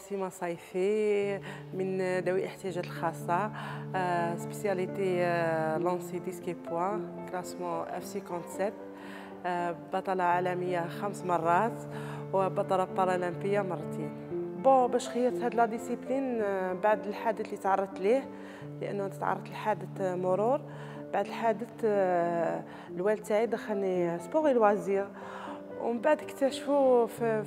نسيمه صيفي من ذوي الاحتياجات الخاصة. spécialité lancer disque et poids classement F 57 بطلة عالمية خمس مرات وبطلة بارالمبية مرتين. bon باش خيرت هاد la discipline بعد الحادث اللي تعرضت ليه لأنه تعرضت لحادث مرور. بعد الحادث الوالد تاعي دخلني sport loisir. ومن بعد اكتشفوا في,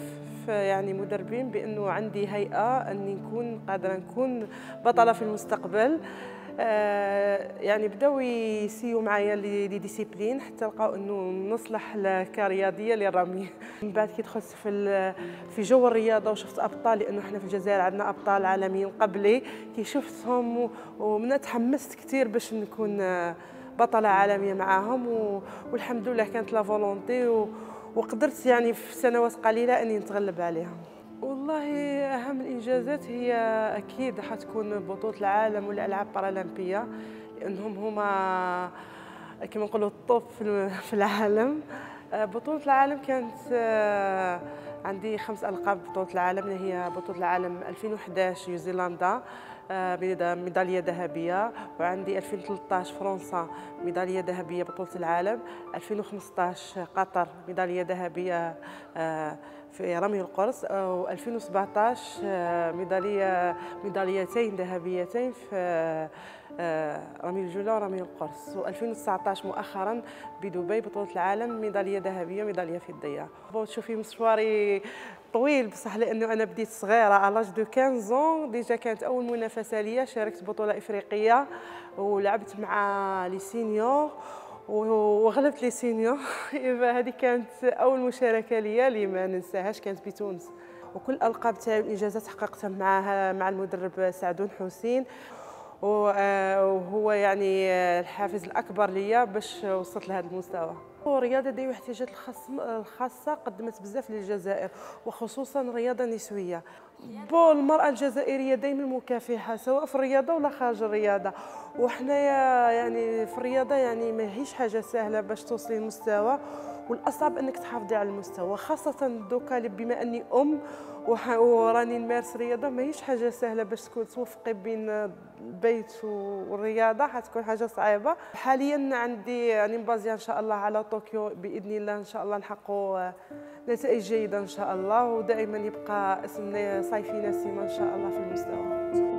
في يعني مدربين بأنه عندي هيئة أني نكون قادرة نكون بطلة في المستقبل. آه يعني بداو يسيو معايا les disciplines حتى لقاو أنه نصلح كرياضيه للرمي من بعد كي دخلت في في جو الرياضة وشفت أبطال لأنه إحنا في الجزائر عندنا أبطال عالميين قبلي كي شفتهم ومن تحمست كثير باش نكون بطلة عالمية معاهم والحمد لله كانت لا فولونتي وقدرت يعني في سنوات قليلة أني نتغلب عليهم والله أهم الإنجازات هي أكيد حتكون بطولة العالم والألعاب البارالمبيه لأنهم هما كما نقولوا الطوب في العالم. بطولة العالم كانت عندي خمس ألقاب بطولة العالم اللي هي بطولة العالم 2011 نيوزيلندا ميدالية ذهبية وعندي 2013 فرنسا ميدالية ذهبية بطولة العالم 2015 قطر ميدالية ذهبية في رمي القرص و2017 ميدالية ميداليتين ذهبيتين في رمي الجله ورمي القرص. و2019 مؤخرا بدبي بطولة العالم ميدالية ذهبية ميدالية فضيه تشوفي مشواري طويل بصح لأنه أنا بديت صغيرة على l'âge de 15 déjà كانت أول منافسة ليا شاركت بطولة إفريقية ولعبت مع les seniors وغلبت les seniors هذه كانت أول مشاركة ليا اللي ما ننساهاش كانت بتونس. وكل الالقاب تاعي والانجازات حققتها معها مع المدرب سعدون حسين. وهو يعني الحافز الأكبر ليا باش وصلت لهذا المستوى. الرياضه ذوي الاحتياجات الخاصة قدمت بزاف للجزائر وخصوصا الرياضه النسويه بو المرأة الجزائرية دائما مكافحة سواء في الرياضة ولا خارج الرياضة. وحنايا يعني في الرياضة يعني ماهيش حاجة سهلة باش توصلي لمستوى والأصعب إنك تحافظي على المستوى خاصة دوكا بما أني أم وراني نمارس رياضة ماهيش حاجة سهلة باش تكون توفقي بين البيت والرياضة حتكون حاجة صعيبة. حاليا عندي يعني مبازية إن شاء الله على طوكيو بإذن الله إن شاء الله نحققوا نتائج جيدة إن شاء الله ودائما يبقى اسم صيفي نسيمه إن شاء الله في المستوى.